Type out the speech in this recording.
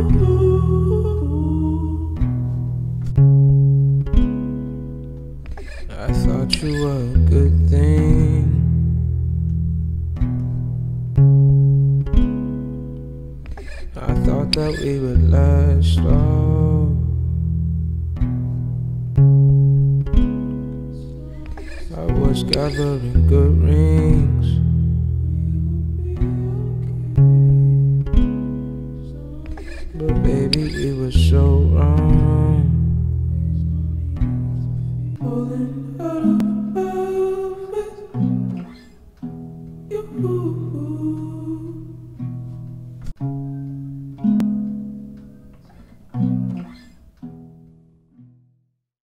I thought you were a good thing. I thought that we would last long. I was gathering good rings. But baby, we were so wrong. Falling out of with you.